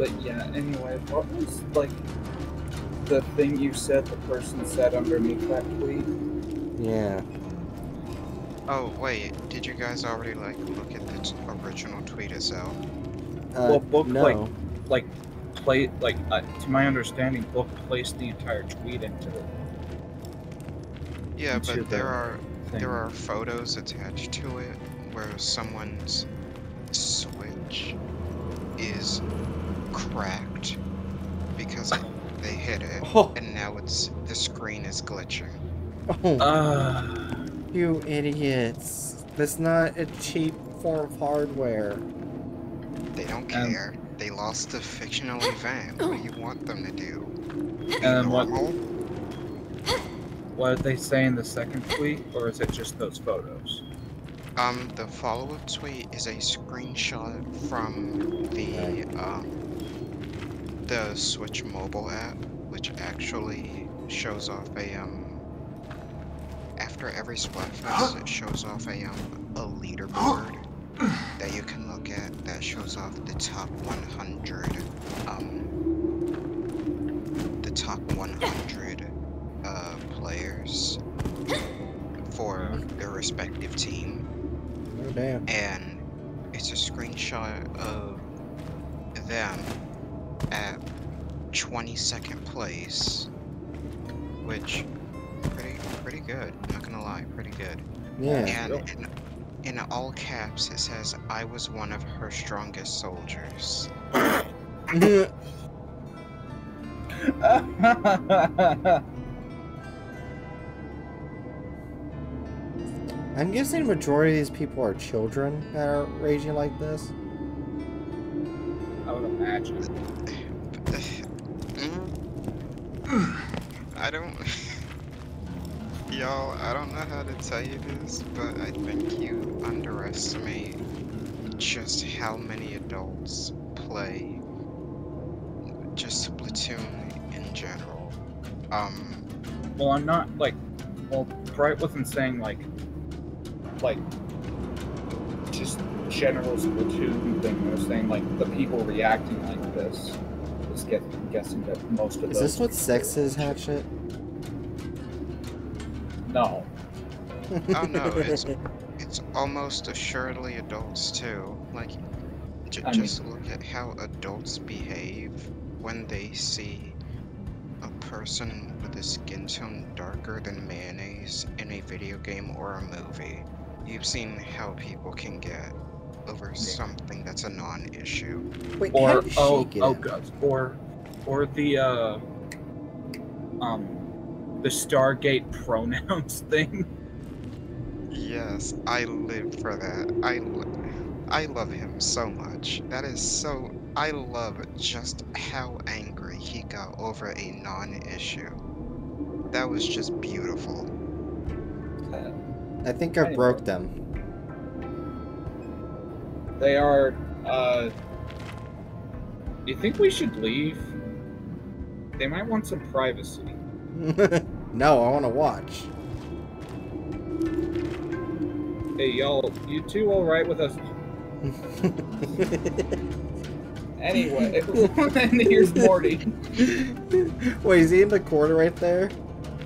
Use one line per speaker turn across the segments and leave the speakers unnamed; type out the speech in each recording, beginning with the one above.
But yeah, anyway, what was like the thing you said the person said underneath that tweet?
Yeah.
Oh wait, did you guys already like look at the t- original tweet itself?
Uh,
Well, book,
no.
like- Like, play like uh, to my understanding, book placed the entire tweet into it.
Yeah,
Into
but there
the
are
thing.
there are photos attached to it where someone's switch is cracked because they hit it,
Oh,
and now it's the screen is glitching.
oh,
Uh,
you idiots. That's not a cheap form of hardware.
They don't
Um,
care. They lost a fictional event. What do you want them to do? Be
And then what- what did they say in the second tweet, or is it just those photos?
Um, the follow-up tweet is a screenshot from the um, the Switch mobile app, which actually shows off a um. After every Splatfest, it shows off a um a leaderboard that you can look at that shows off the top 100 um the top 100 uh players for their respective team
Oh, damn.
and it's a screenshot of them at 22nd place, which pretty pretty good. Not gonna lie, pretty good.
Yeah.
And
Still.
in, in all caps, it says, "I was one of her strongest soldiers."
I'm guessing the majority of these people are children that are raging like this.
I would imagine.
I don't. Y'all, I don't know how to tell you this, but I think you underestimate just how many adults play just Splatoon in general. Um,
Well, I'm not like. Well, Bright wasn't saying like, like, just general Splatoon thing. I was saying like the people reacting like this. Is get, guessing that most of
Is
those.
this what sex is, Hatchet?
No.
Oh, no, it's- it's almost assuredly adults too. Like, j-
I mean-
just look at how adults behave when they see a person with a skin tone darker than mayonnaise in a video game or a movie. You've seen how people can get over something that's a non-issue.
Wait, how
Or
did
oh
get
oh god. Or or the uh um the Stargate pronouns thing.
Yes, I live for that. I, I love him so much. That is so. I love just how angry he got over a non-issue. That was just beautiful.
I think I broke them.
They are uh you think we should leave? They might want some privacy.
no, I want to watch.
Hey y'all, you two alright with us anyway. and here's Morty.
Wait, is he in the corner right there?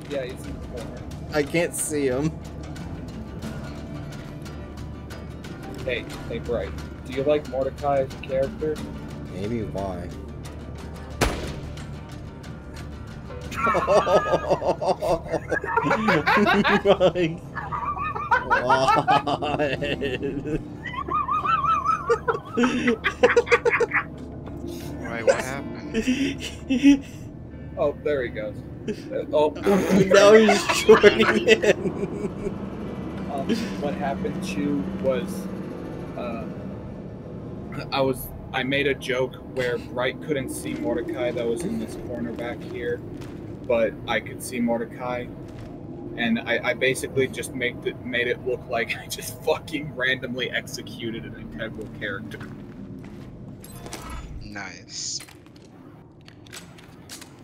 Yeah, he's in the corner.
I can't see him.
Hey, hey Bright. Do you like Mordecai as a character?
Maybe why? My
Wait, what happened?
Oh, there he goes. Uh, Oh,
now he's joining in.
um, what happened to was I was I made a joke where Bright couldn't see Mordecai that was in this corner back here, but I could see Mordecai, and I, I basically just made it made it look like I just fucking randomly executed an integral character.
Nice.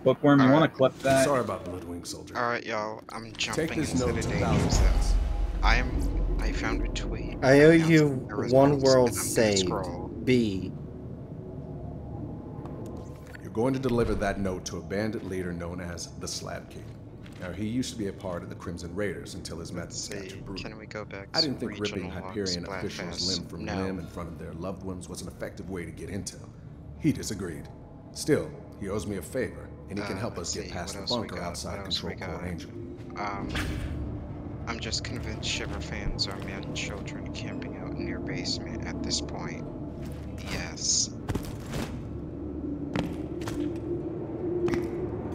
Bookworm, you want to clip that?
Sorry about the Bloodwing soldier.
Alright, y'all. I'm jumping
Take this
into
note
the
to
danger
thousand
zone. I am. I found a tweet.
I owe you one
results,
world
and I'm gonna
saved.
Scroll.
B.
You're going to deliver that note to a bandit leader known as the Slab King. Now, he used to be a part of the Crimson Raiders until his methods got
See,
too
can we go back
I didn't think ripping Hyperion
Splatfest?
officials limb from
no.
limb in front of their loved ones was an effective way to get intel. He disagreed. Still, he owes me a favor, and he can
Uh,
help
let's
us get
see,
past
what
the bunker outside
What
Control
we
Core? Angel.
Um, I'm just convinced Shiver fans are men and children camping out in your basement at this point. Yes.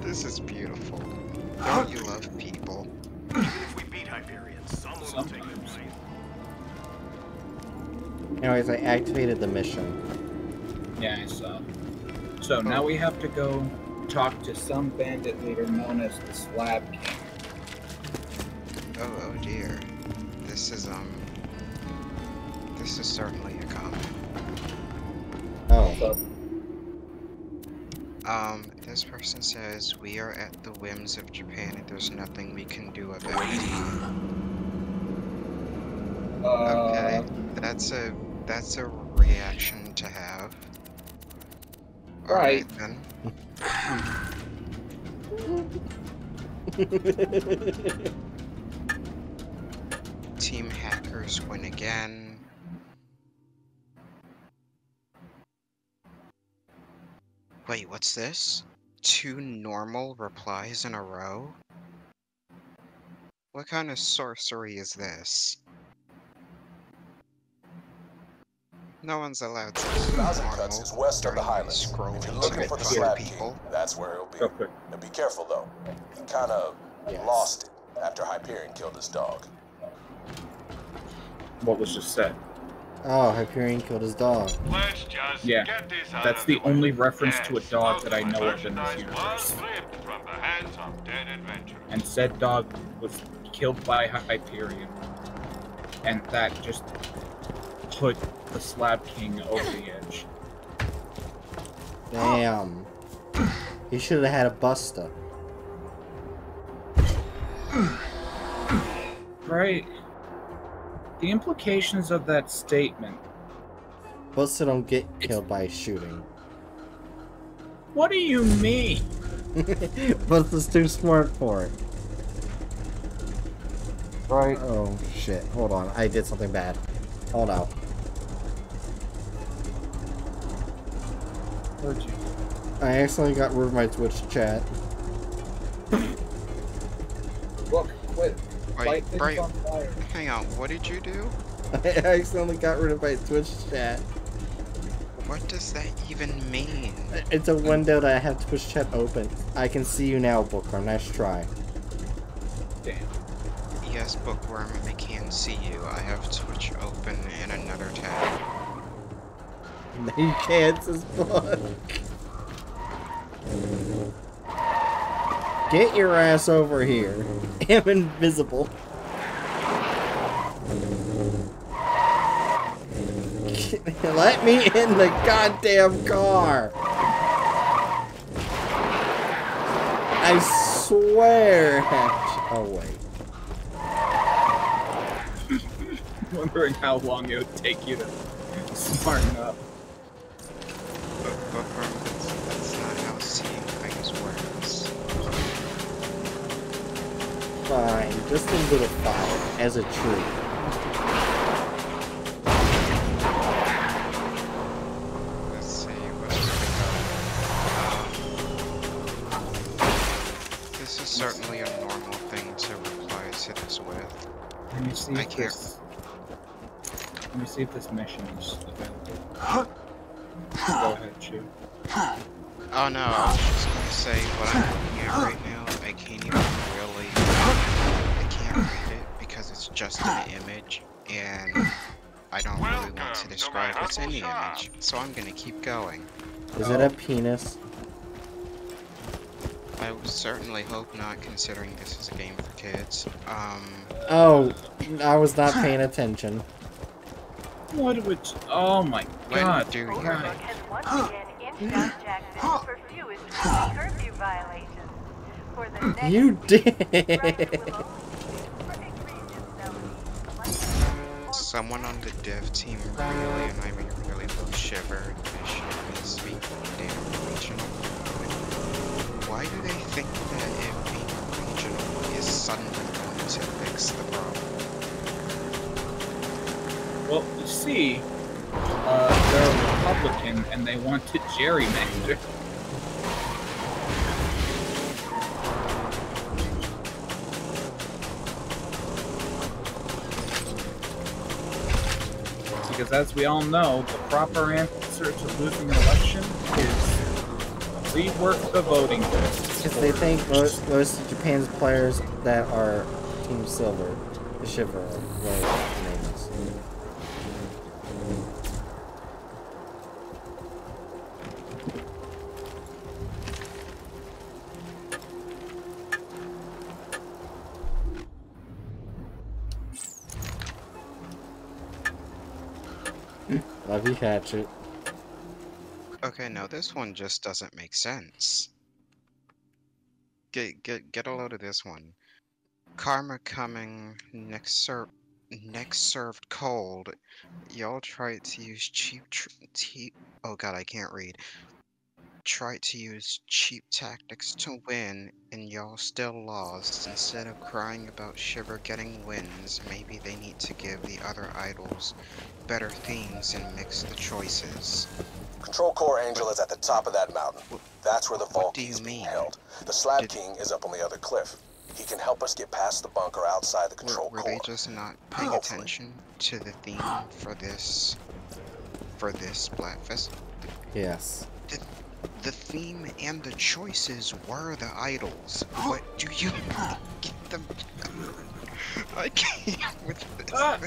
This is beautiful. Don't you love people?
If we beat Hyperion, someone will take it
Sometimes.
right.
Anyways, I activated the mission.
Yeah, I saw. So now we have to go talk to some bandit leader known as the Slab King.
Oh, oh dear. This is, um... This is certainly a comment.
Oh,
So,
Um, this person says, we are at the whims of Japan and there's nothing we can do about it.
uh,
Okay, that's a, that's a reaction to have.
Right.
Alright then. Team hackers win again. Wait, what's this? Two normal replies in a row? What kind of sorcery is this? No one's allowed to be
Thousand
normal
Cuts is west of the Highlands.
scrolling
If you're
to
looking for the
find
Slab
people.
King, that's where he'll be.
real quick.
Now be careful though. He kind of
Yes.
lost it after Hyperion killed his dog.
What was just said.
Oh, Hyperion killed his dog.
Let's just
Yeah,
get this out
that's the
way.
only reference to a dog that I know of in this universe.
from the hands of dead.
And said dog was killed by Hyperion. And that just put the Slab King over the edge.
Damn. He should have had a buster.
Right. The implications of that statement.
Busta don't get killed by shooting.
What do you mean?
Busta's too smart for it.
Right.
Oh shit, hold on. I did something bad. Hold out.
Heard you.
I accidentally got rid of my Twitch chat.
Look, quit.
Wait,
Light
Bright, hang on, what did you do?
I accidentally got rid of my Twitch chat.
What does that even mean?
It's a window that I have Twitch chat open. I can see you now, Bookworm. Nice try.
Damn.
Yes, Bookworm, I can see you. I have Twitch open in another tab.
You can't, says Book. Get your ass over here. I'm invisible. Let me in the goddamn car. I swear. Oh wait.
Wondering how long it would take you to smarten up.
Fine, just a little fire as a tree.
Let's see, what else we? Um, this is certainly a normal thing to reply to this with.
Let me see
I
if
can't-
this. Let me see if this mission is available. Go ahead, shoot.
Oh no, I was just gonna say what I'm looking at right now, I can't even really, I can't read it because it's just an image, and I don't really want
Welcome
to
to
describe what's in the
humble
image, so I'm gonna keep going.
Is it a penis?
I would certainly hope not, considering this is a game for kids. Um,
Oh, I was not paying attention.
What would? Oh my
when
god!
do you?
Right.
has someone on the dev team really,
and
I
mean
really, loves Shiver and Bishop and
speaking damn regional. Why do they think that it being regional is suddenly going to fix the problem?
Well, you see, uh, they're a Republican and they want to gerrymander. Because as we all know, the proper answer to losing an election is rework the voting.
Because they think most, most of Japan's players that are Team Silver, the Shiver, whatever you, Hatchet.
Okay, now this one just doesn't make sense. Get get get a load of this one. Karma coming next ser next served cold. Y'all tried to use cheap te oh god I can't read. Tried to use cheap tactics to win, and y'all still lost. Instead of crying about Shiver getting wins, maybe they need to give the other idols better themes and mix the choices.
Control Core Angel is at the top of that mountain. That's where the vault
do
is being held. The Slab
Did-
King is up on the other cliff. He can help us get past the bunker outside the control
were
core.
they just not paying
Hopefully.
attention to the theme for this for this Splatfest?
Yes.
The theme and the choices were the idols. What do you get them? I can't with this.
Ah!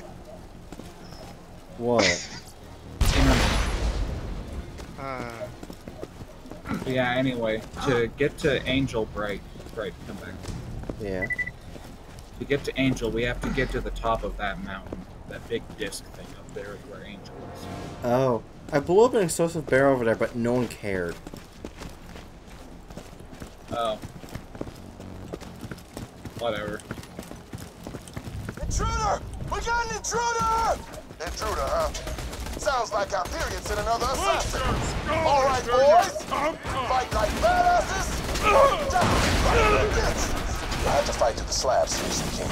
What?
Uh,
Yeah, anyway, to get to Angel Bright, Bright, come back.
Yeah.
To get to Angel, we have to get to the top of that mountain. That big disc thing up there is where Angel is.
Oh. I blew up an explosive barrel over there, but no one cared.
Oh. Whatever.
Intruder! We got an intruder! Intruder, huh? Sounds like Hyperion sent another assassin. All right, boys. Fight like badasses. Down, right in the ditch. I have to fight to the slabs soon as we can.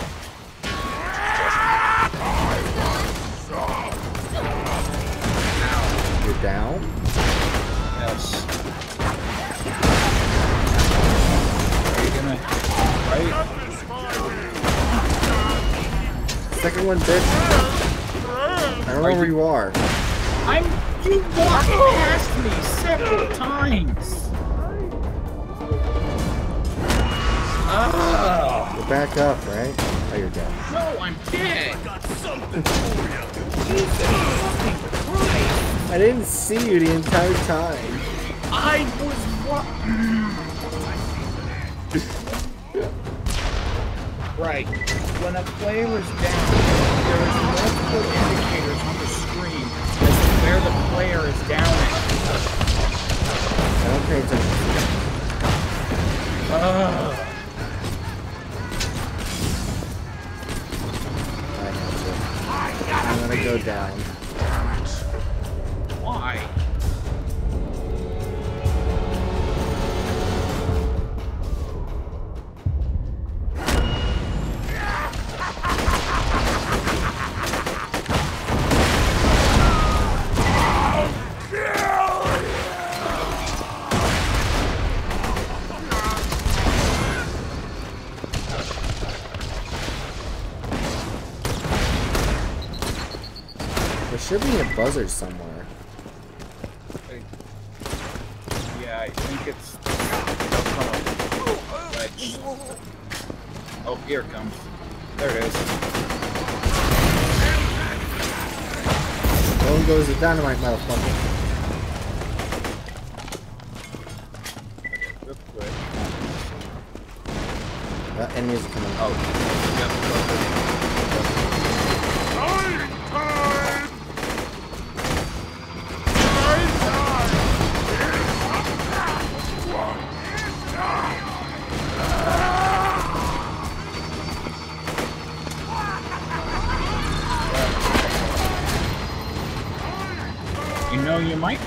Down?
Yes. Are you gonna. Right?
Second one, bitch. I don't know where you are.
I'm. You walked past me several times! Oh!
You're back up, right? Oh, you're dead.
No, I'm dead! Jesus fucking Christ!
I didn't see you the entire time.
I was wa- Right. When a player is down, there is multiple indicators on the screen as to where the player is down at.
I don't pay attention.
Ugh.
To. Go down. Buzzard somewhere.
Yeah, I think it's. Oh. Oh, here it comes. There it is.
Going goes the dynamite, motherfucker.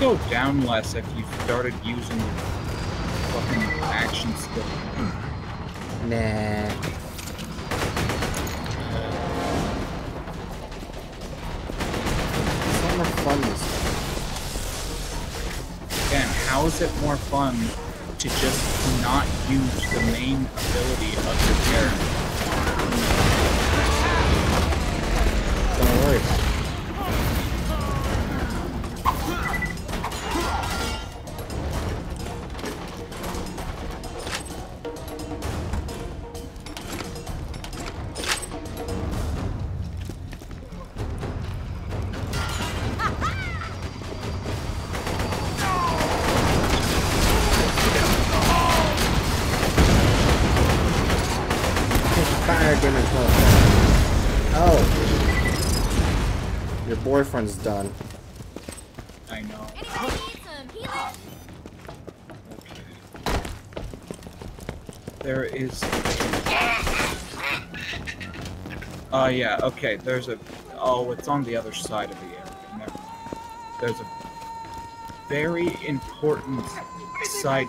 Go down less if you started using your fucking action skill.
Nah. it's more fun this
Again, how is it more fun to just not use the main ability of your character?
Damage motherfucker. Oh. Your boyfriend's done.
I know.
Anybody need some healing?
There is. Oh yeah. Okay. There's a. Oh, it's on the other side of the area. Never mind. There's a very important side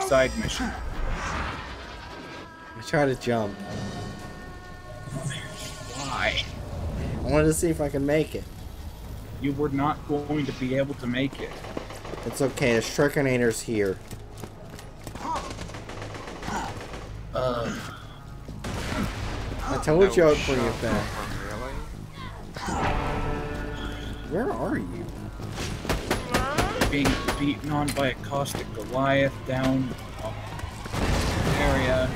side mission.
Tried to jump.
Why?
I wanted to see if I can make it.
You were not going to be able to make it.
It's okay, the Shrekinator's here.
Uh,
I told you I'd bring it back. Where are you?
being beaten on by a caustic Goliath down uh, area.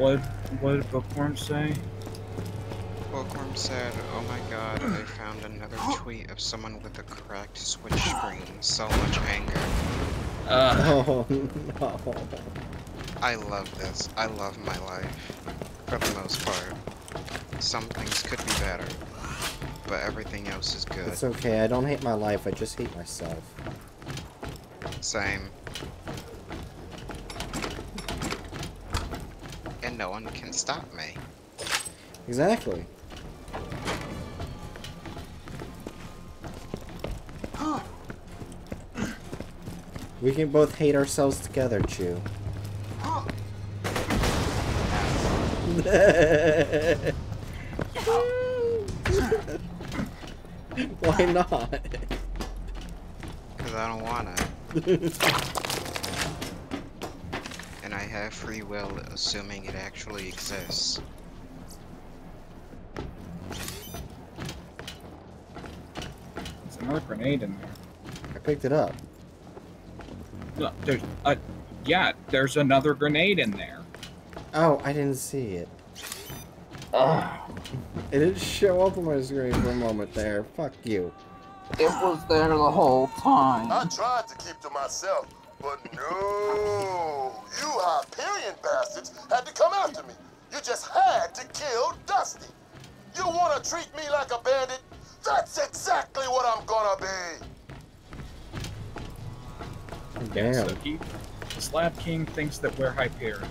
What what did Bookworm say?
Bookworm said, oh my god, I found another tweet of someone with a cracked switch screen. So much anger.
Uh,
Oh no.
I love this. I love my life. For the most part. Some things could be better. But everything else is good.
It's okay, I don't hate my life, I just hate myself.
Same. No one can stop me.
Exactly. We can both hate ourselves together, Chew. Why not?
Because I don't wanna. have free will, assuming it actually exists.
there's another grenade in there.
I picked it up.
No, there's uh, yeah, there's another grenade in there.
Oh, I didn't see it.
Ugh.
It didn't show up on my screen for a moment there. Fuck you.
It was there the whole time.
I tried to keep to myself, but no. You Hyperion bastards had to come after me. You just had to kill Dusty. You want to treat me like a bandit? That's exactly what I'm gonna be.
Damn.
So he, Slab King thinks that we're Hyperion.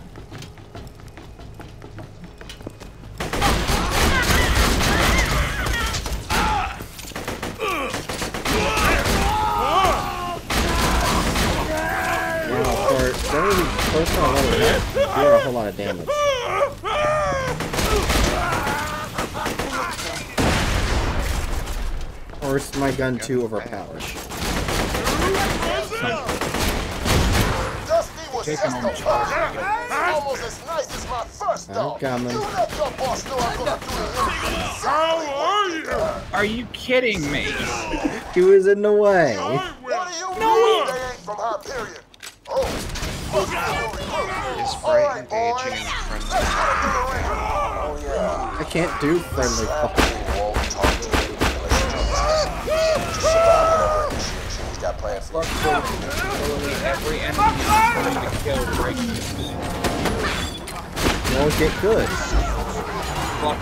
Wow, for very first on level, that's doing a whole lot of damage. Or is my gun too overpowered?
Dusty was
Taking
just
on
a
the
puppet. Almost as nice as my first
I'm
dog.
coming.
You let your boss know I'm gonna do to him exactly you.
Are you kidding me?
He was in the way.
What do you mean they ain't from Hyperion? Oh, must be a new recruit.
Is Bright engaging in friendly
Let's get him to the. Oh, yeah.
I can't do friendly
Slap you won't talk to me unless you just survive whatever initiation he's got planned
every enemy trying to kill breaks this thing.
Won't get good.
Fuck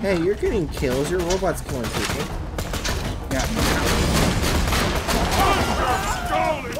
Hey, you're getting kills. Your robot's killing people.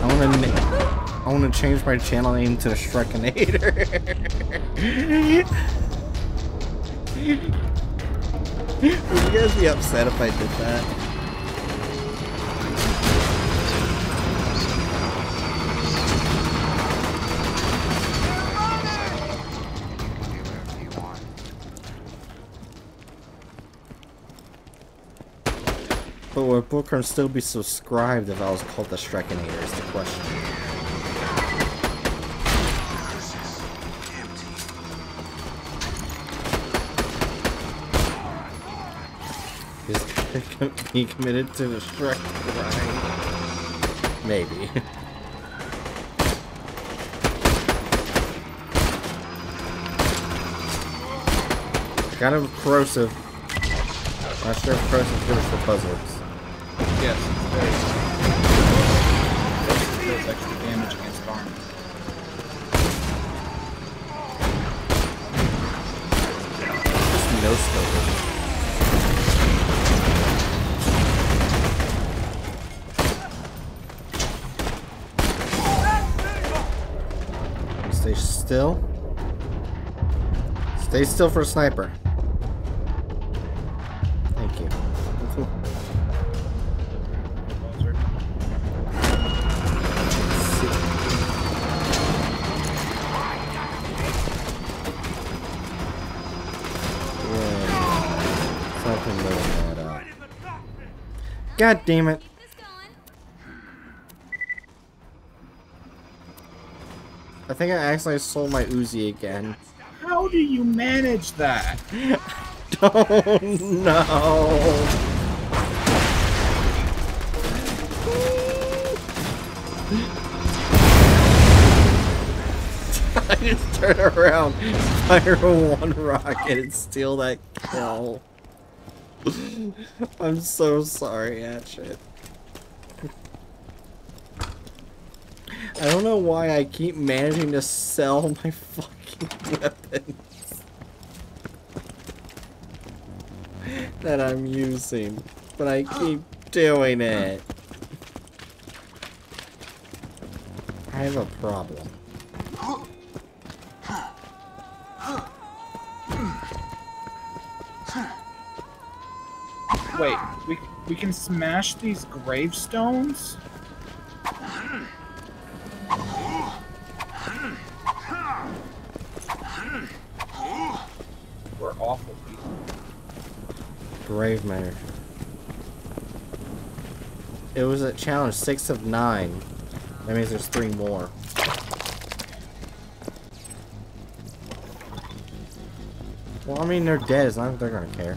I
wanna, na- I wanna change my channel name to Shrekinator. Would you guys be upset if I did that? Would Bookworm still be subscribed if I was called the Shrekinator is the question. Is he committed to the Shrek? Maybe. kind of corrosive. Not sure if corrosive is good for buzzards.
Yes, it's very. It does extra damage against farms.
Just no scope. Stay still. Stay still for a sniper. God damn it.
Keep this going.
I think I accidentally sold my Uzi again.
How do you manage that?
Don't know. I just turn around, fire one rocket, and steal that kill. I'm so sorry, Hatchet. I don't know why I keep managing to sell my fucking weapons that I'm using, but I keep doing it. I have a problem.
Wait, ah. we we can smash these gravestones? We're awful people.
Grave matter. It was a challenge, six of nine. That means there's three more. Well, I mean, they're dead. It's not like they're gonna care.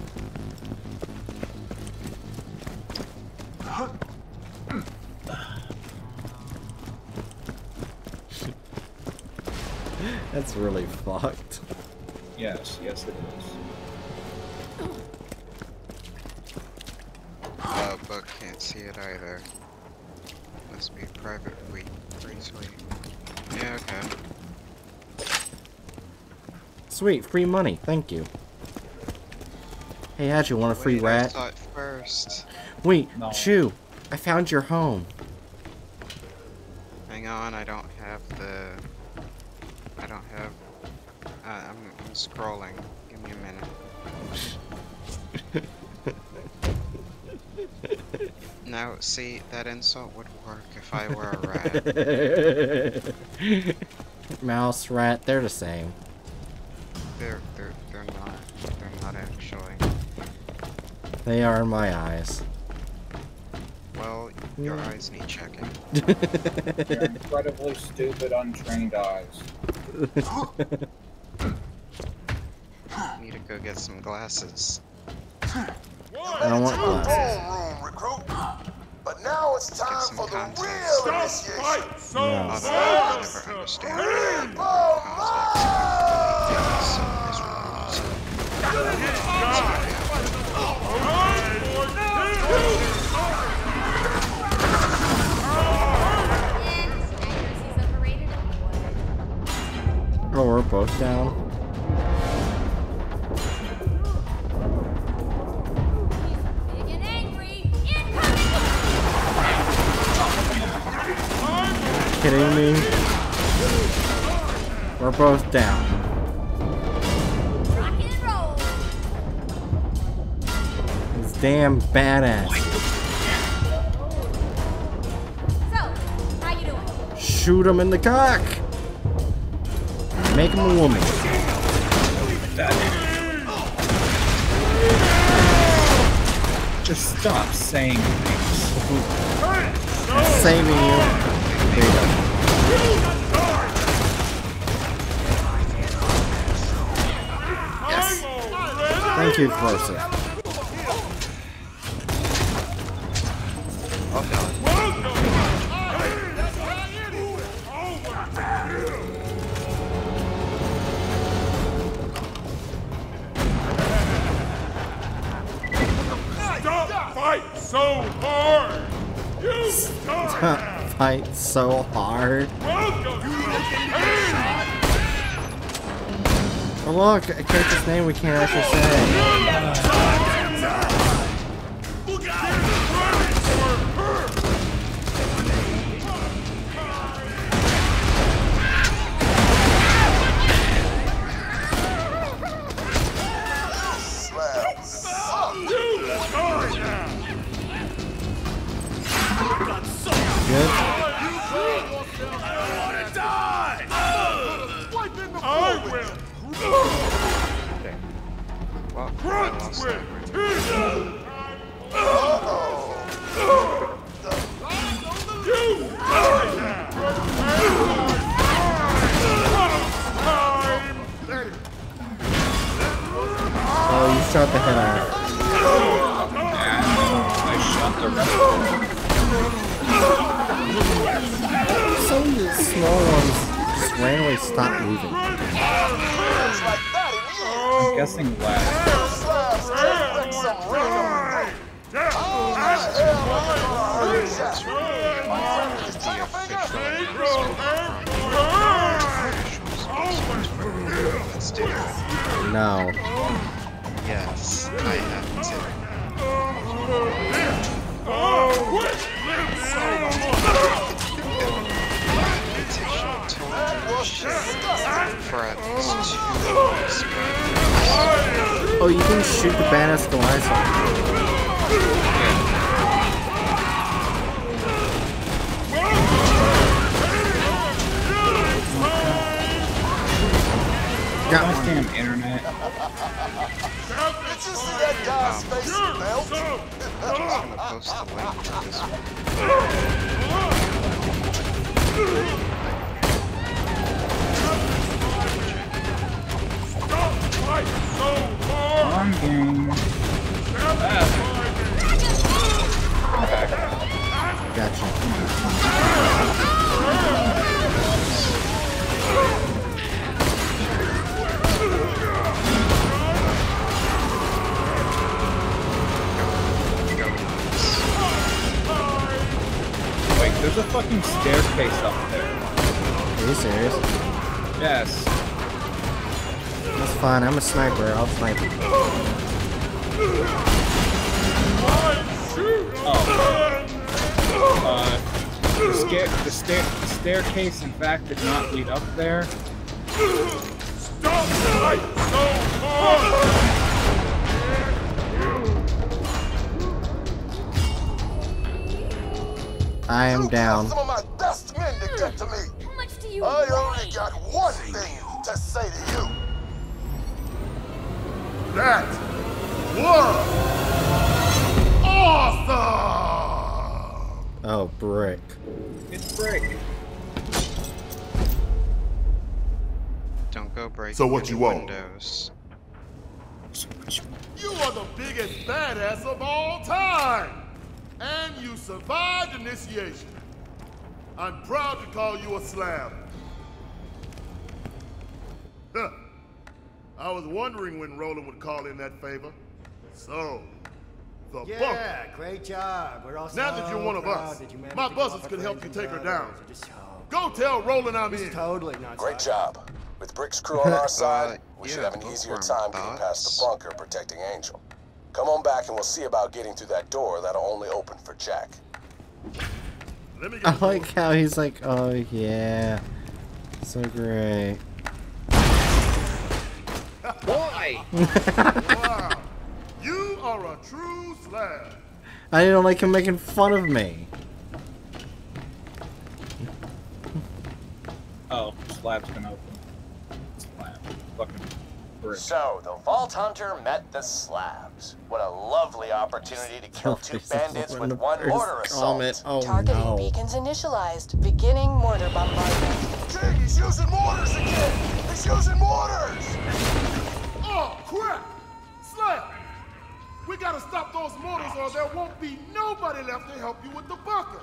That's really fucked.
Yes, yes it is.
Uh, but can't see it either. Must be private week retweet. Yeah, okay.
Sweet, free money. Thank you. Hey, Ad, you want a free
Wait, I
rat?
saw it first.
Wait,
No.
Chew. I found your home.
Hang on, I don't have the. I don't have. Uh, I'm, I'm scrolling. Give me a minute. now, see, that insult would work if I were a rat.
Mouse, rat, they're the same.
they're, they're, they're not. They're not actually.
They are in my eyes.
Well, your eyes need checking.
Your incredibly stupid, untrained eyes.
Need to go get some glasses.
I don't want glasses.
Room, recruit. But now it's time for the
context.
real initiation.
fight so
No.
Although I never
fast!
understand
People
context.
Accuracy's
Oh, we're both down. Kidding me? We're both down. It's damn badass.
So?
Shoot him in the cock. Make him a woman.
Just stop saying things.
Saving you. There you go. Yes. Thank you, Corsa.
Stop so hard.
Oh look, a character's name we can't actually say. Got
Gosh
one.
damn internet.
Did you see that guy's face melt?
I'm gonna post the link for this one.
Wrong game.
Gotcha.
Go nuts.
There's a fucking staircase up there.
Are you serious?
Yes.
That's fine. I'm a sniper. I'll snipe you.
Oh. Uh, the, stair, the, stair, the staircase, in fact, did not lead up there.
Stop fight so hard!
I am
You
down.
some of my best men to get to me.
How much do you
I
weigh?
only got one thing to say to you.
That was awesome!
Oh, brick.
It's brick.
Don't go breaking
So what
any
you want?
windows.
You are the biggest badass of all time! And you survived initiation. I'm proud to call you a slab. Huh. I was wondering when Roland would call in that favor. So, the bunker.
Yeah, great job. We're all
Now that you're one of us,
that you managed
my
to
buzzers
kill
could help you
and
take her down.
Just so
Go tell Roland I'm
It's
in.
totally not
Great
sorry.
job. With Brick's crew on our uh, side, we
yeah,
should have an easier time getting past the bunker protecting Angel. Come on back and we'll see about getting through that door that'll only open for Jack.
Let me get
I
the
like how he's like, oh yeah, so great.
Why?
Wow. You are a true slab.
I don't like him making fun of me.
Oh, slab's been open. Slab. Fucking brick.
So, the Vault Hunter met the slabs. What a lovely opportunity to kill two bandits with one mortar assault.
Oh
Targeting
no.
beacons initialized. Beginning mortar bombardment.
King, he's using mortars again! He's using mortars!
Oh, crap! Slab! We gotta stop those mortars or there won't be nobody left to help you with the bunker.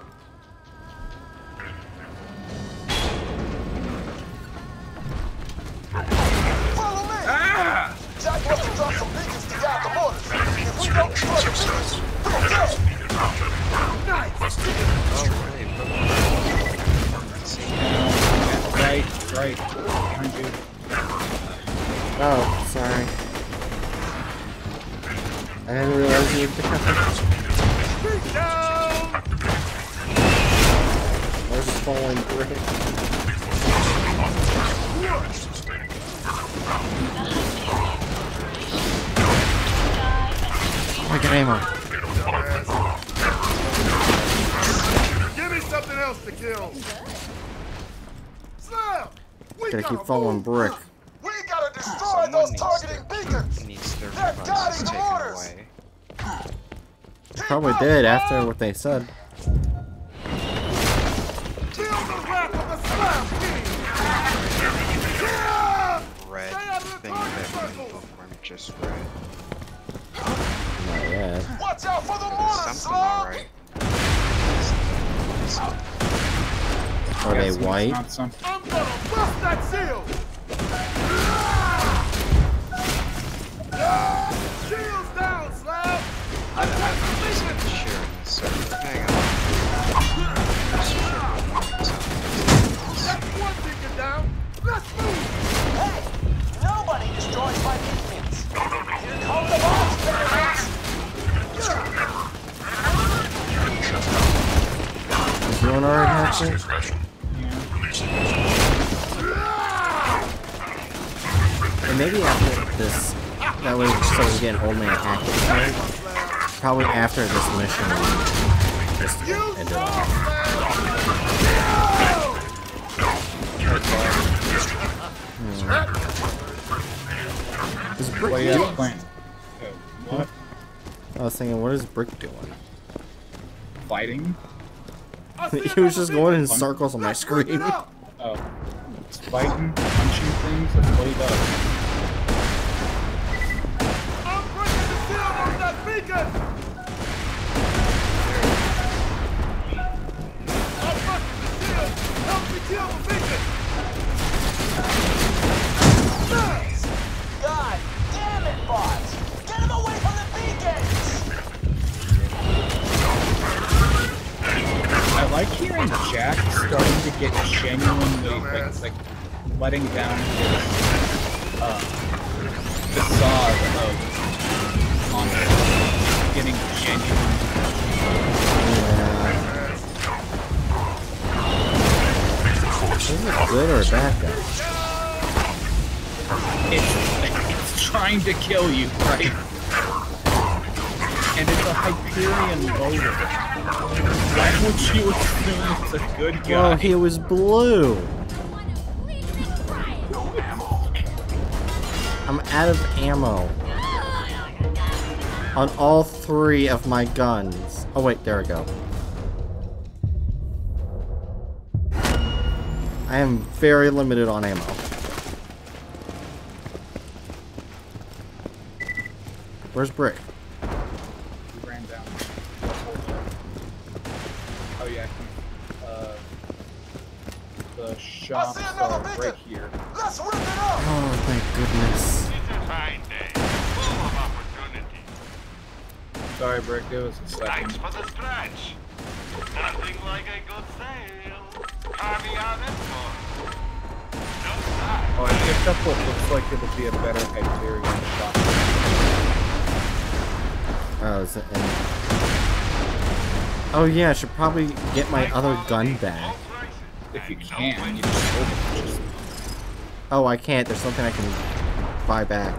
Follow me!
Ah!
Jack must have dropped some beacons to guide the mortars. If we don't destroy the beacons, we're dead!
Nice!
Oh, right.
Right, right. Behind you.
Oh, sorry. I didn't realize you were down.
Beat down!
There's a falling brick. Oh, I got ammo.
Give me something else to kill. Slab! We
Gotta keep
gotta
following
move.
brick.
We gotta destroy those
needs
They're
funds
the
taken
mortars.
away.
Probably did after what they said.
Feel the wrath of the slab king! Yeah!
Red
Stay out of the
thing that my bookworm just read.
Not yet.
Watch out for the
There something
Slug!
alright.
Are they white?
I'm gonna bust that seal!
Is one already happening? And maybe after this, that way so we get old man active mode. Probably after this mission, we just end it off. Hmm. Is Brick
What do you
doing?
have planned? Oh, what?
I was thinking, what is Brick doing?
Fighting?
he was just going in circles on my screen.
Oh. It's fighting, punching things, that's what he does.
I'm breaking the seal on that beacon!
Hearing hearing Jack starting to get genuinely like, like letting down his uh, facade of confidence, getting genuine.
Is it good or a bad guy?
It's, it's trying to kill you, right? And it's a Hyperion loader. Would a good guy?
Well, he was blue. I'm out of ammo. On all three of my guns. Oh wait, there we go. I am very limited on ammo. Where's Brick?
He ran down. Oh yeah. Uh, the shops are right here.
Let's rip it up!
Oh, thank goodness.
Sorry, Brick. It was a second.
Thanks for the stretch. Nothing like a good sale. Caviar and more. Just.
Oh, I picked up what looks like it'll be a better Hyperion shot.
Oh, is it. Oh yeah, I should probably get my other gun back.
If you can, you just hold it. Just,
Oh, I can't. There's something I can buy back.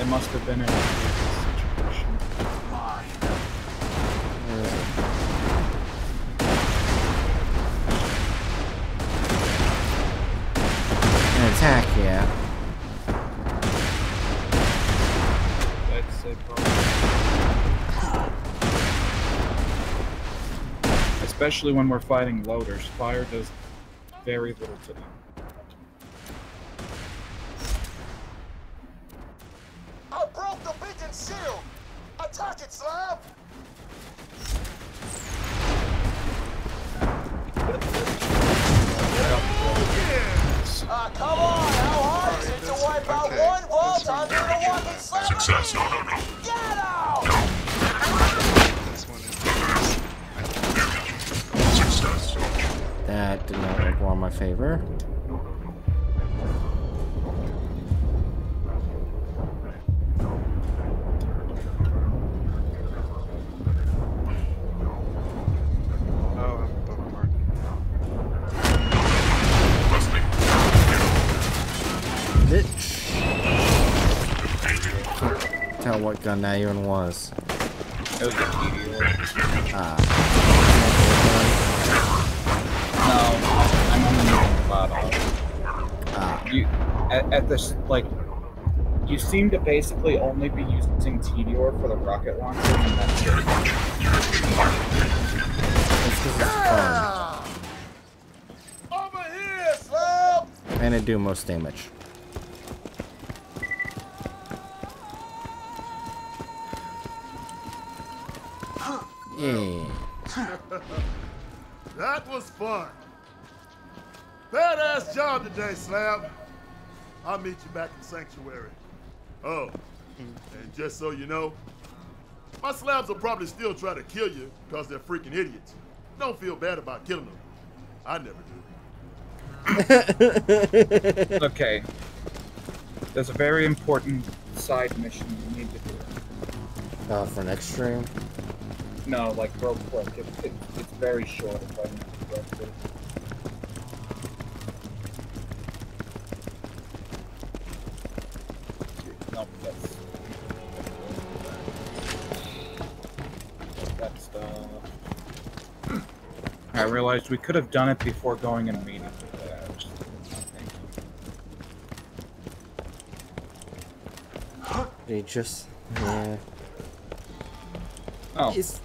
it must have been in a situation.
Where is it? An attack, yeah.
I'd say probably. Especially when we're fighting loaders, fire does very little to them.
I broke the beacon shield! Attack it, Slab! Ah, come on! How hard is it to wipe out one vault under the walking slab? Success. Get out!
That did not work well in my favor. Gun that even was.
It was a meteor.
Ah.
No, I'm only using Cloud
Ah.
You at, at this like you seem to basically only be using Tediore for the rocket launcher, and that's it.
It's 'cause it's fun.
Over here, Slab!
And it do most damage. Yeah.
That was fun. Badass job today, Slab. I'll meet you back in Sanctuary. Oh, and just so you know, my slabs will probably still try to kill you because they're freaking idiots. Don't feel bad about killing them. I never do.
Okay. There's a very important side mission you need to do.
Uh, for next stream.
No, like real quick. It, it, it's very short if I remember correctly. No, that's that's the. I realized we could have done it before going in a meeting. but I was not thinking.
They just. Yeah.
Oh,
Is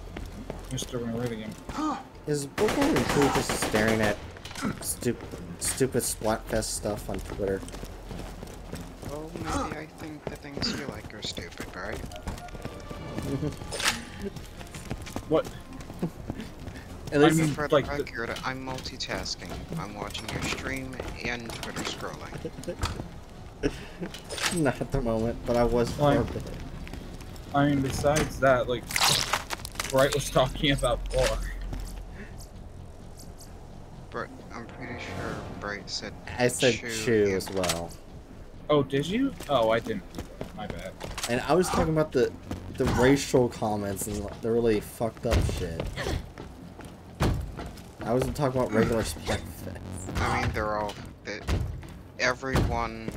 Mr. Meridian.
is Bookend and Pooh just staring at stupid stupid Splatfest stuff on Twitter?
Well, maybe I think the things you like are stupid, right?
What?
At
I
least
mean, for
like
the
the-
record, I'm multitasking. I'm watching your stream and Twitter scrolling.
not at the moment, but I was for a bit.
I mean, besides that, like, Bright was talking about Thor.
But I'm pretty sure Bright said.
I said
chew
chew as well.
Oh, did you? Oh, I didn't. My bad.
And I was talking about the the racial comments and the really fucked up shit. I wasn't talking about regular spec fit.
I mean, they're all. They, everyone.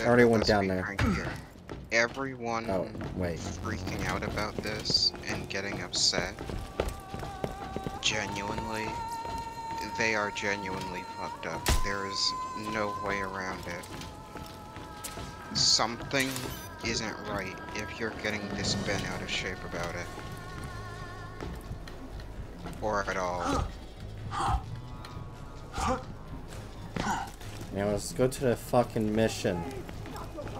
uh,
Already went down there.
here. Everyone
Oh, wait.
freaking out about this and getting upset. Genuinely, they are genuinely fucked up. There is no way around it. Something isn't right if you're getting this bent out of shape about it. Or at all.
Now let's go to the fucking mission.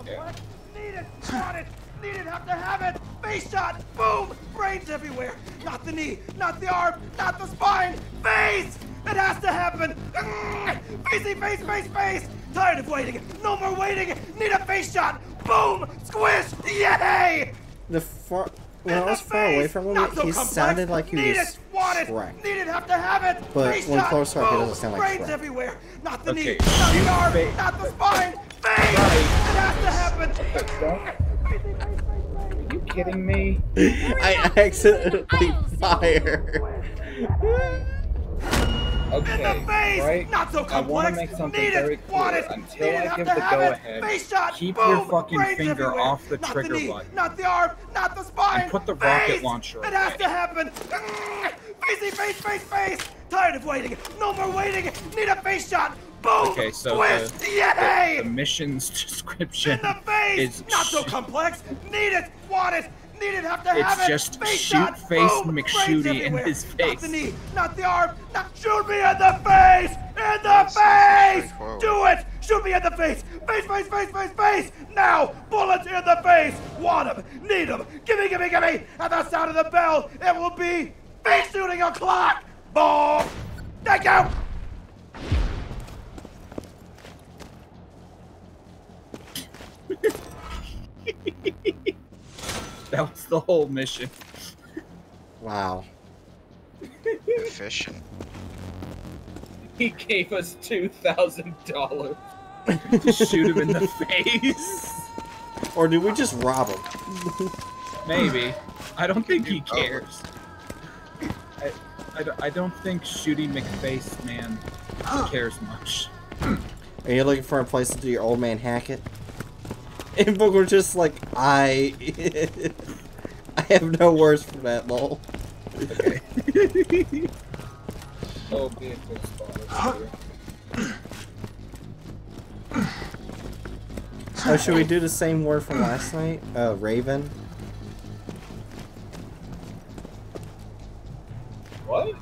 Need it! Want it! Need it! Have to have it! Face shot! Boom! Brains everywhere! Not the knee! Not the arm! Not the spine! Face! It has to happen! Mm! Facey face face face! Tired of waiting! No more waiting! Need a face shot! Boom! Squish! Yay!
The far when I was far away from him,
so
he
complex.
sounded like he
Need
was
it! Want it!
Shrek.
Need it! Have to have it!
But
face
when
close
closer up, he
Boom!
doesn't sound like
Brains
Shrek.
everywhere! Not the
Okay,
knee! Not the arm! Not the spine! Face! It has to happen!
Are you kidding me?
I accidentally fired.
Okay,
face!
right?
Not so
I want
complex.
to make something
Need it,
very
want
clear.
it,
Until
need it,
I give the
it.
go-ahead,
Face shot,
keep
boom,
your fucking finger
everywhere.
off the
not
trigger
the knee,
button.
Not the arm, not the spine.
And put the rocket
face.
launcher
It has to happen. Mm, Facey, face, face, face. Tired of waiting. No more waiting. Need a face shot. Boom.
Okay, so
Squish.
the,
Yay.
the, the mission's description
In the face.
is
Not so complex. Need it. Want it. Need it. Have to
It's
have it.
just
face
shoot
shot.
face
Boom.
McShooty in
everywhere.
his
Not
face.
the knee. Not the arm. Not shoot me in the face. In the face. Do it. Shoot me in the face. Face, face, face, face, face. Now. Bullets in the face. Want him. Need him. Gimme, gimme, gimme. At the sound of the bell, it will be face shooting o'clock. Boom. Thank you.
that was the whole mission.
Wow.
Efficient.
He gave us two thousand dollars to shoot him in the face.
Or did we just rob him?
Maybe. I don't think he cares. I, I, don't- I don't think Shooty McFace man cares much.
Are you looking for a place to do your old man Hackett? And but we're just like, I... I have no words for that, lol.
Okay. oh, vehicle spotter.
Oh, should we do the same word from last night? Uh, Raven?
What?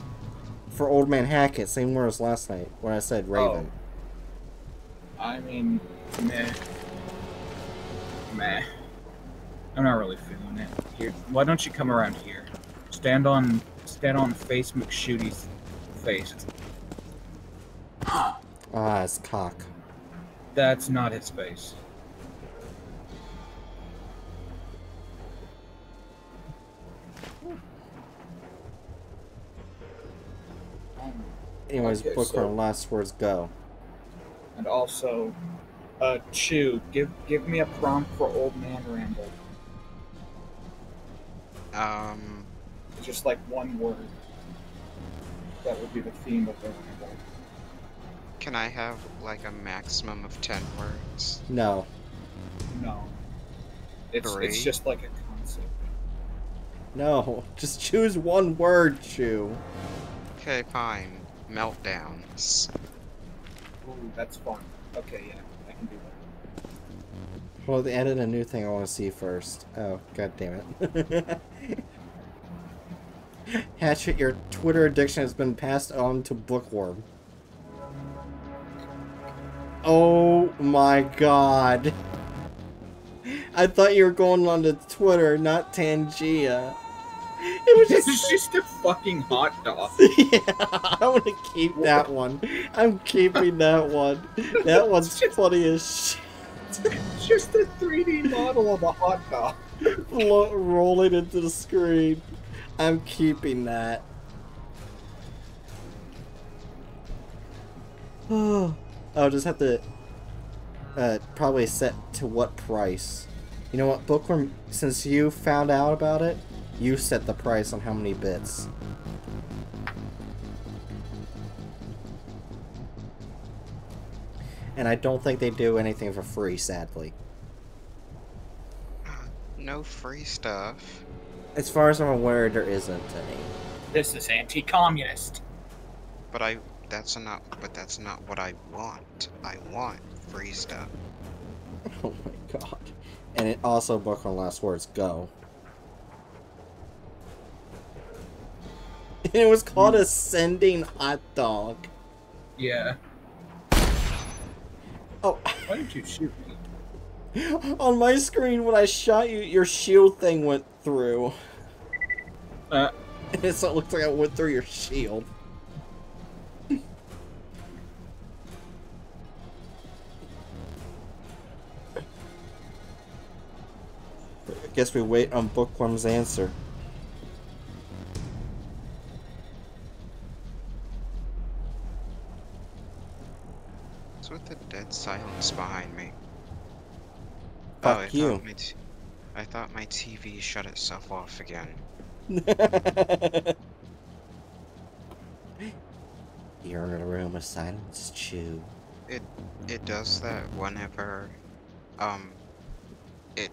For Old Man Hackett, same word as last night when I said Raven. Oh.
I mean, meh. Meh. I'm not really feeling it. Here, why don't you come around here? Stand on, stand on face McShooty's face.
Ah, it's cock.
That's not his face.
Anyways,
Okay,
bookworm,
so-
last words go.
And also, uh, Chew, give give me a prompt for Old Man Ramble.
Um,
Just like one word. That would be the theme of the ramble.
can I have like a maximum of 10 words?
No.
No. It's
Three?
it's just like a concept.
No, just choose one word, Chew.
Okay, fine. Meltdowns.
Ooh, that's fun. Okay, yeah,
Well, they added a new thing I want to see first. Oh, god damn it. Hatchet, your Twitter addiction has been passed on to Bookworm. Oh my god. I thought you were going on to Twitter, not Tangia. It was just
It's just a fucking hot dog.
yeah, I want to keep that one. I'm keeping that one. That one's funny as shit.
It's just a 3D model of a hot dog.
Rolling into the screen. I'm keeping that. Oh, I'll just have to uh, probably set to what price. You know what, Bookworm, since you found out about it, you set the price on how many bits. And I don't think they do anything for free, sadly.
Uh, no free stuff.
As far as I'm aware, there isn't any.
This is anti-communist.
But I that's not but that's not what I want. I want free stuff.
Oh my god. And it also book on last words go. And it was called hmm. a sending hot dog.
Yeah.
Oh.
Why did you shoot me?
On my screen, when I shot you, your shield thing went through.
Uh.
so it looked like I went through your shield. I guess we wait on Bookworm's answer.
Silence behind me?
Fuck
oh, I
you.
Thought my t- I thought my TV shut itself off again.
You're in a room of silence, Chew.
It it does that whenever um it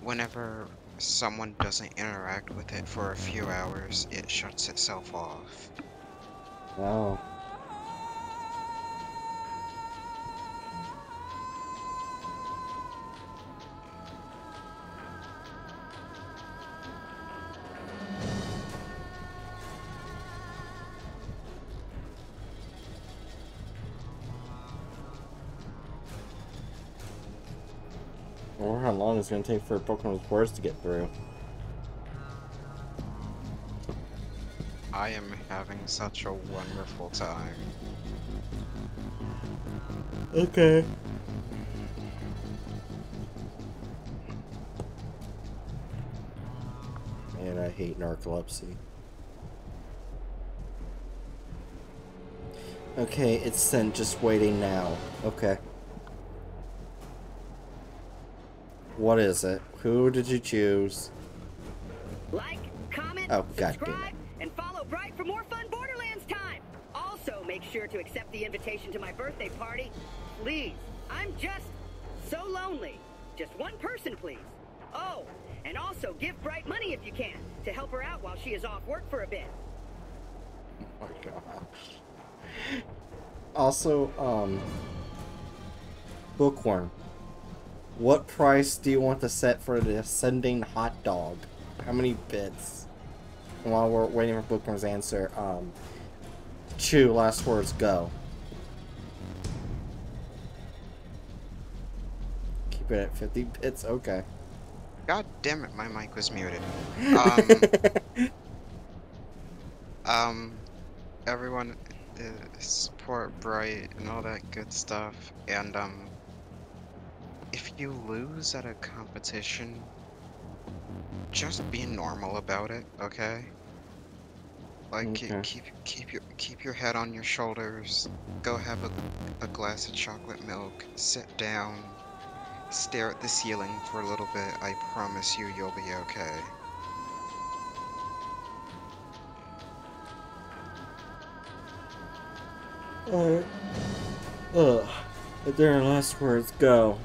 whenever someone doesn't interact with it for a few hours, it shuts itself off.
Oh. I wonder how long it's gonna take for Pokemon's words to get through.
I am having such a wonderful time.
Okay. Man, I hate narcolepsy. Okay, it's sent, just waiting now. Okay. What is it? Who did you choose?
Like, comment,
Oh, god
subscribe, and follow Bright for more fun Borderlands time. Also, make sure to accept the invitation to my birthday party. Please, I'm just so lonely. Just one person, please. Oh, and also give Bright money if you can to help her out while she is off work for a bit.
Oh my gosh. Also, um, Bookworm. What price do you want to set for the ascending hot dog? How many bits? And while we're waiting for Bookworm's answer, um, Chew, last words, go. Keep it at 50 bits? Okay.
God damn it, my mic was muted. Um, um everyone uh, support Bright and all that good stuff. And um, if you lose at a competition, just be normal about it, okay? Like keep
Okay.
keep keep your keep your head on your shoulders. Go have a, a glass of chocolate milk. Sit down. Stare at the ceiling for a little bit. I promise you, you'll be okay.
Alright. Ugh. But their last words, go.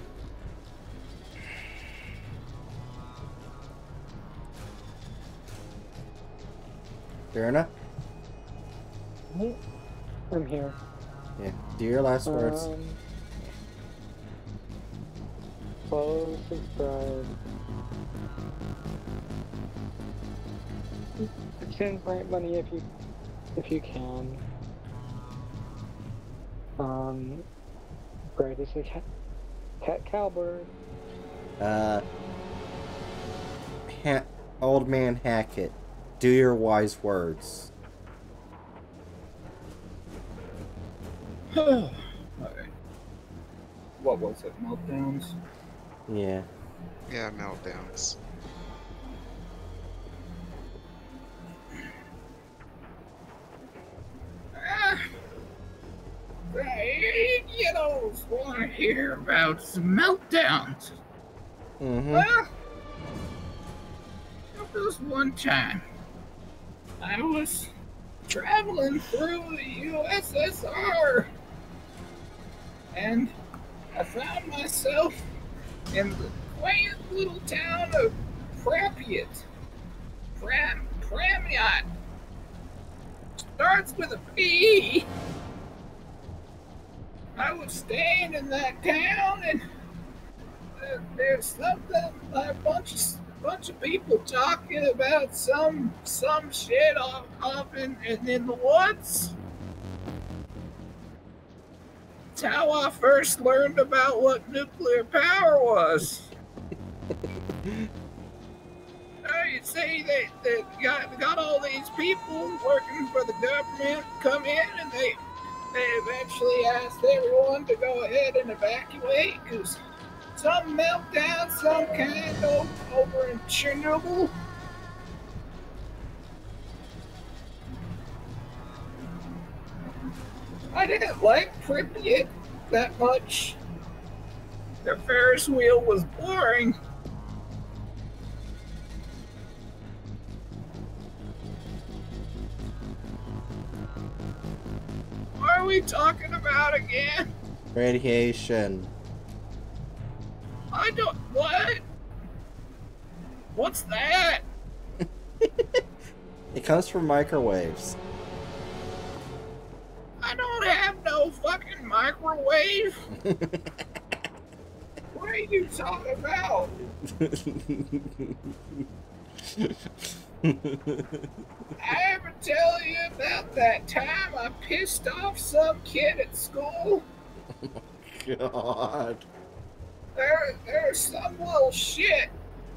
Verna?
I'm here.
Yeah. Do your last words.
Um, follow, subscribe. Send Bright money if you if you can. Um, Bright is a cat, cat cowbird.
Uh, ha- old man Hackett, do your wise words.
okay. What was it? Meltdowns?
Yeah.
Yeah, meltdowns.
Right. hear about some meltdowns.
Mm-hmm.
Well, there was one time I was traveling through the USSR and I found myself in the quaint little town of Prapyat. Pram, Pramiot. Starts with a P. I was staying in that town and there's something, a bunch of bunch of people talking about some some shit off, off in, in, in the woods. It's how I first learned about what nuclear power was. You see, they, they got, got all these people working for the government come in and they they eventually asked everyone to go ahead and evacuate because some meltdown, some kind of over in Chernobyl. I didn't like Pripyat that much. The Ferris wheel was boring. What are we talking about again?
Radiation.
I don't. What? What's that?
It comes from microwaves.
I don't have no fucking microwave. what are you talking about? I ever tell you about that time I pissed off some kid at school?
Oh my God.
There, there's some little shit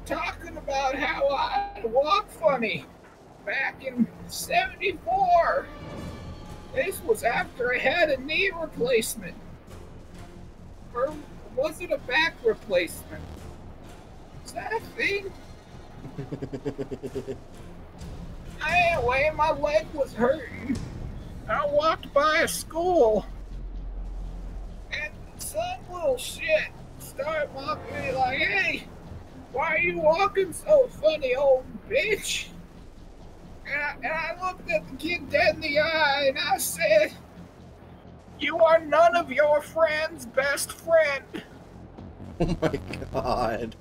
talking about how I walk funny back in 74. This was after I had a knee replacement. Or was it a back replacement? Is that a thing? Anyway, my leg was hurting. I walked by a school. And some little shit started mocking me like, hey, why are you walking so funny, old bitch? And I, and I looked at the kid dead in the eye and I said, You are none of your friend's best friend.
Oh my god.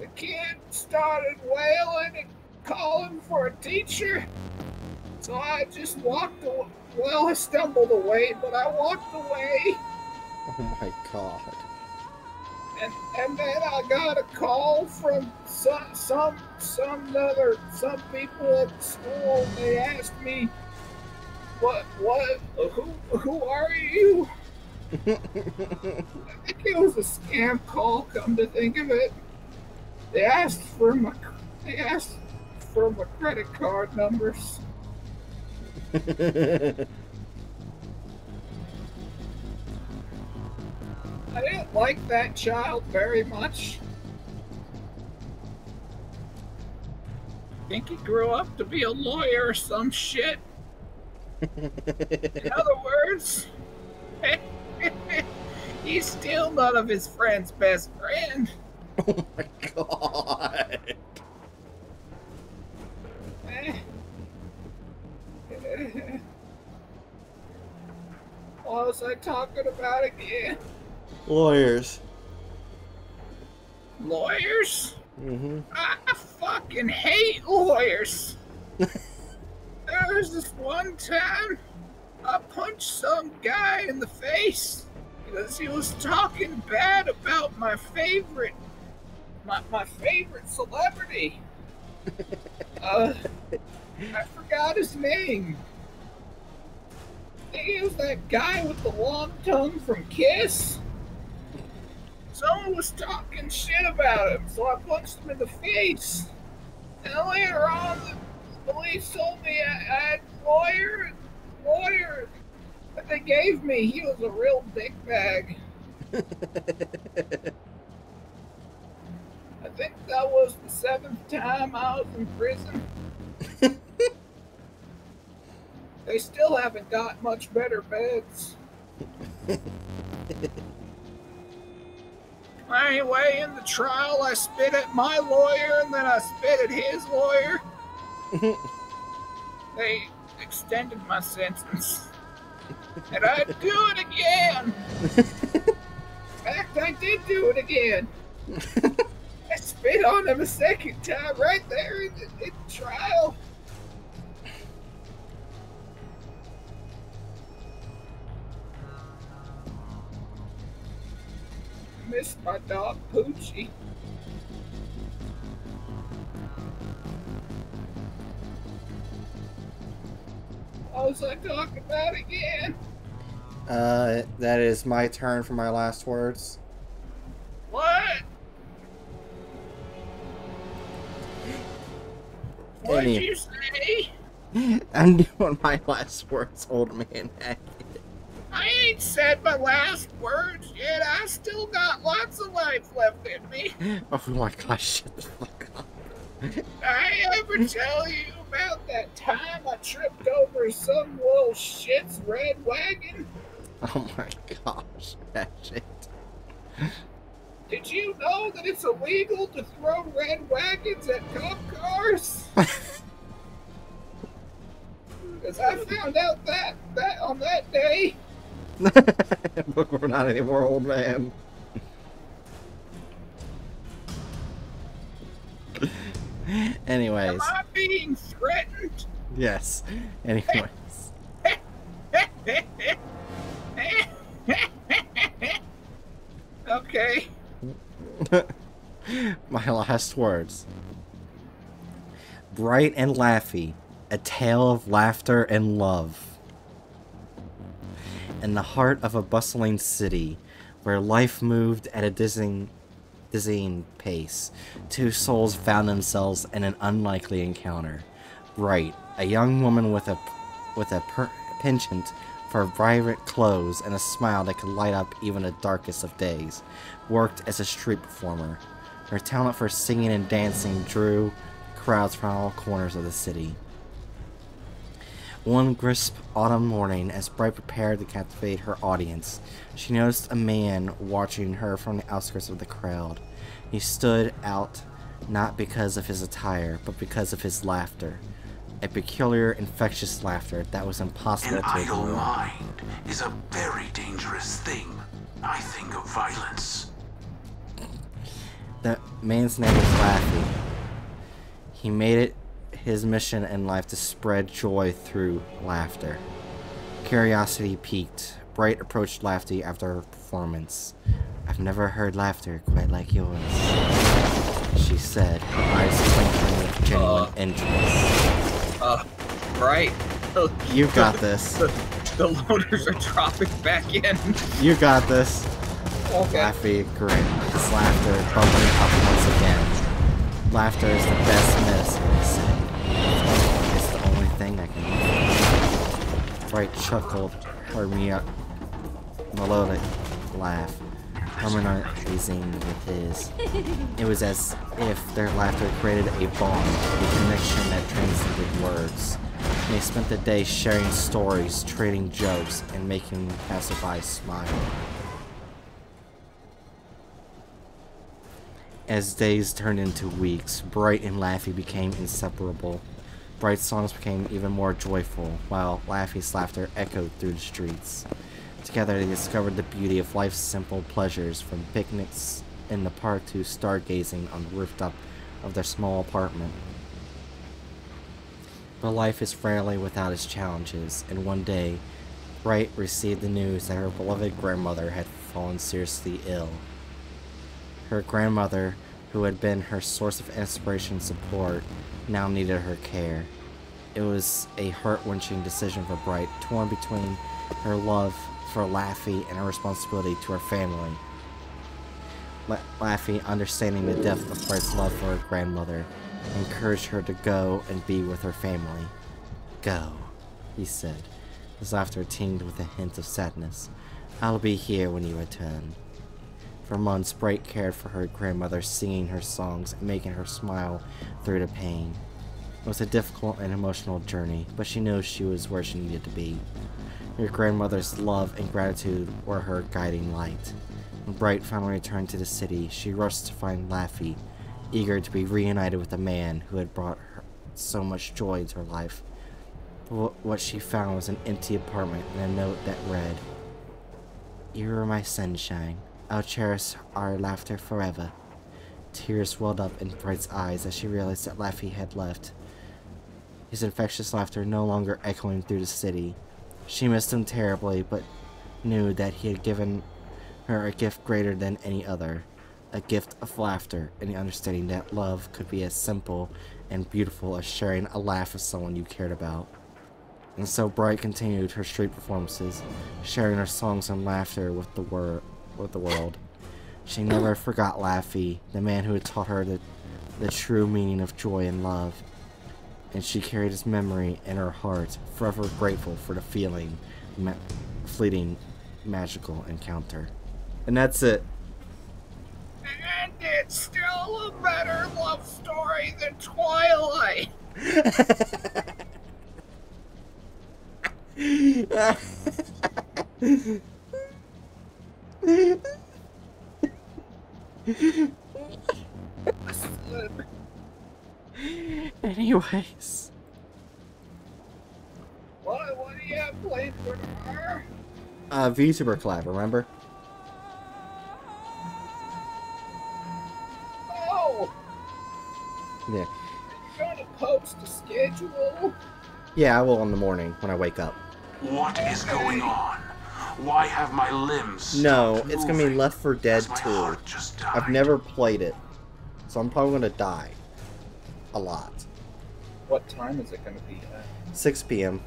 The kid started wailing and calling for a teacher. So I just walked away. Well, I stumbled away, but I walked away.
Oh my god.
And, and then I got a call from some some some other some people at school. They asked me, "What what who who are you?" I think it was a scam call. Come to think of it, they asked for my they asked for my credit card numbers. I didn't like that child very much. I think he grew up to be a lawyer or some shit. In other words, he's still none of his friend's best friend.
Oh my god.
What was I talking about again?
Lawyers.
Lawyers?
Mm-hmm.
I fucking hate lawyers. there was this one time I punched some guy in the face because he was talking bad about my favorite, my, my favorite celebrity. uh, I forgot his name. I think it was that guy with the long tongue from Kiss. Someone was talking shit about him, so I punched him in the face. And later on, the police told me I, I had lawyer, lawyer that they gave me. He was a real dickbag. I think that was the seventh time I was in prison. they still haven't got much better beds. Anyway, in the trial, I spit at my lawyer and then I spit at his lawyer. they extended my sentence. And I'd do it again. In fact, I did do it again. I spit on him a second time right there in the, in the trial. Miss my dog Poochie. What was I talking about again?
Uh, that is my turn for my last words.
What? What'd you say?
I'm doing my last words, old man.
I ain't said my last words yet. I still got lots of life left in me.
oh my gosh, shut the fuck up.
I ever tell you about that time I tripped over some little shit's red wagon?
Oh my gosh, that shit.
Did you know that it's illegal to throw red wagons at cop cars? Because I found out that that on that day.
Look, we're not anymore, old man. Anyways,
Am I being threatened?
yes. Anyways,
okay.
my last words. Bright and Laffy, a tale of laughter and love. In the heart of a bustling city, where life moved at a dizzying, dizzying pace, two souls found themselves in an unlikely encounter. Bright, a young woman with a with a penchant for vibrant clothes and a smile that could light up even the darkest of days, worked as a street performer. Her talent for singing and dancing drew crowds from all corners of the city. One crisp autumn morning, as Bright prepared to captivate her audience, she noticed a man watching her from the outskirts of the crowd. He stood out not because of his attire, but because of his laughter. A peculiar, infectious laughter that was impossible
An
to
idle
ignore.
mind is a very dangerous thing. I think of violence.
The man's name was Laffy. He made it his mission in life to spread joy through laughter. Curiosity piqued. Bright approached Laffy after her performance. I've never heard laughter quite like yours, she said, her eyes twinkling with genuine interest.
Uh, right.
You've got this.
The, the loaders are dropping back in.
You got this.
Okay.
Laffy grinned, his laughter bubbling up once again. Laughter is the best medicine. It's the only thing that can. Bright chuckled, her me- melodic laugh, harmonizing with his. It was as if their laughter created a bond, a connection that transcended words. They spent the day sharing stories, trading jokes, and making passersby smile. As days turned into weeks, Bright and Laffy became inseparable. Bright's songs became even more joyful, while Laffy's laughter echoed through the streets. Together they discovered the beauty of life's simple pleasures, from picnics in the park to stargazing on the rooftop of their small apartment. But life is rarely without its challenges, and one day, Bright received the news that her beloved grandmother had fallen seriously ill. Her grandmother, who had been her source of inspiration and support, now needed her care. It was a heart-wrenching decision for Bright, torn between her love for Laffy and her responsibility to her family. La- Laffy, understanding the depth of Bright's love for her grandmother, encouraged her to go and be with her family. Go, he said, his laughter tinged with a hint of sadness. I'll be here when you return. For months, Bright cared for her grandmother, singing her songs and making her smile through the pain. It was a difficult and emotional journey, but she knew she was where she needed to be. Your grandmother's love and gratitude were her guiding light. When Bright finally returned to the city, she rushed to find Laffy, eager to be reunited with the man who had brought her so much joy into her life. But what she found was an empty apartment and a note that read, You are my sunshine. I'll cherish our laughter forever. Tears welled up in Bright's eyes as she realized that Laffy had left. His infectious laughter no longer echoing through the city. She missed him terribly, but knew that he had given her a gift greater than any other. A gift of laughter and the understanding that love could be as simple and beautiful as sharing a laugh with someone you cared about. And so Bright continued her street performances, sharing her songs and laughter with the, wor- with the world. She never forgot Laffy, the man who had taught her the, the true meaning of joy and love. And she carried his memory in her heart, forever grateful for the feeling, ma- fleeting, magical encounter. And that's it.
And it's still a better love story than Twilight.
Anyways.
What, what do you have played for her?
Uh, VTuber collab, remember?
Oh,
Yeah.
trying to post a schedule.
Yeah, I will in the morning when I wake up.
What is going on? Why have my limbs
No,
stopped
it's gonna be? Left 4 Dead 2. I've never played it, so I'm probably gonna die. A lot.
What time is it going to be at?
6 p.m.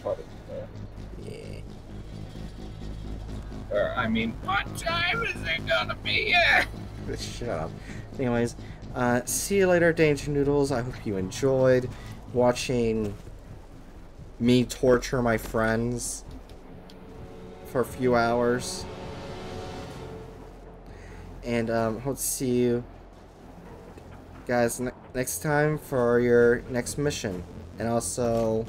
Try to do that.
Yeah.
Or, I mean, what time is it going to be at?
Shut up. Anyways, uh, see you later, Danger Noodles. I hope you enjoyed watching me torture my friends for a few hours. And um, hope to see you guys ne- next time for your next mission. And also,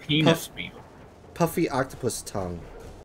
Penis
Puff-
meal.
Puffy Octopus Tongue.